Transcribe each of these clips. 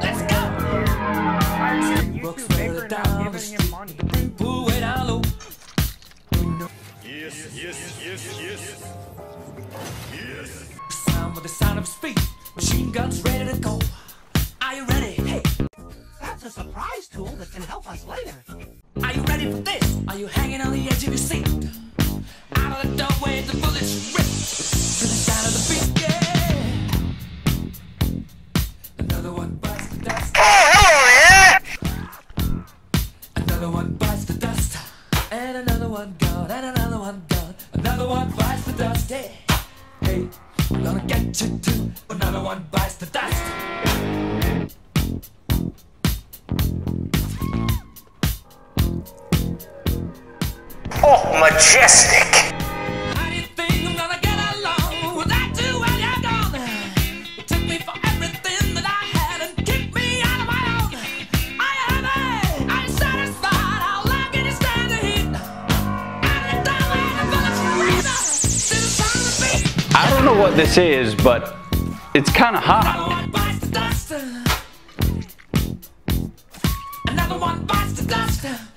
Let's go. Books further down the giving the sound of speed. Machine guns ready to go. Are you ready? Hey, That's a surprise tool that can help us later. are you ready for this? Are you hanging on the edge of your seat? Out of the doorway, the bullets rip to the sound of the beat. Yeah. Another one bites the dust. Oh, another one bites the dust. And another one gone. And another one gone. Another one bites the dust. Hey, hey, I'm gonna get you too. Another one bites the dust. Oh, majestic! Don't know what this is, but it's kind of hot. Another one bites the dust.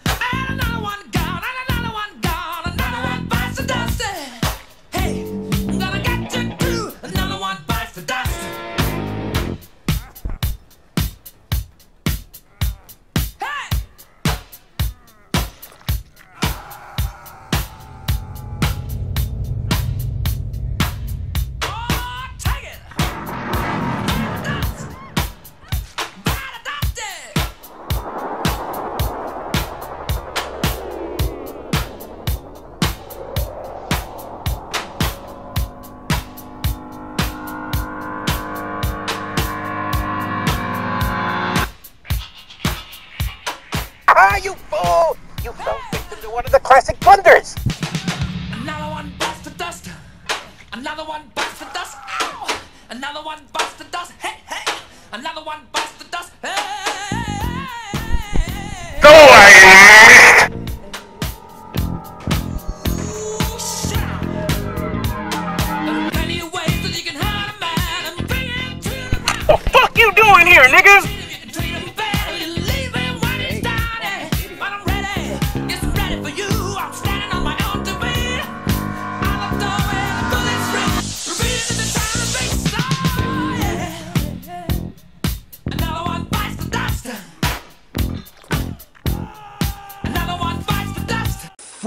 Ah, you fool! You fell victim to one of the classic blunders! Another one bites the dust. Another one bites the dust. Ow! Another one bites the dust. Hey, hey! Another one bites the dust. Hey! Go away! Ooh, are plenty of ways that you can hurt a man and bring him to the ground. What the fuck you doing here, niggas?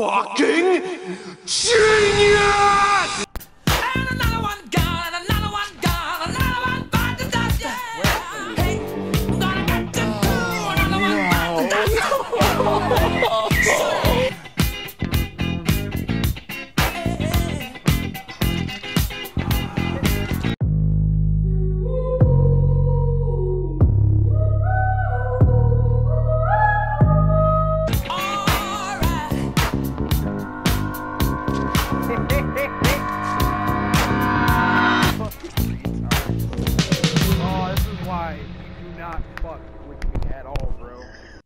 Fucking genius! with me at all, bro.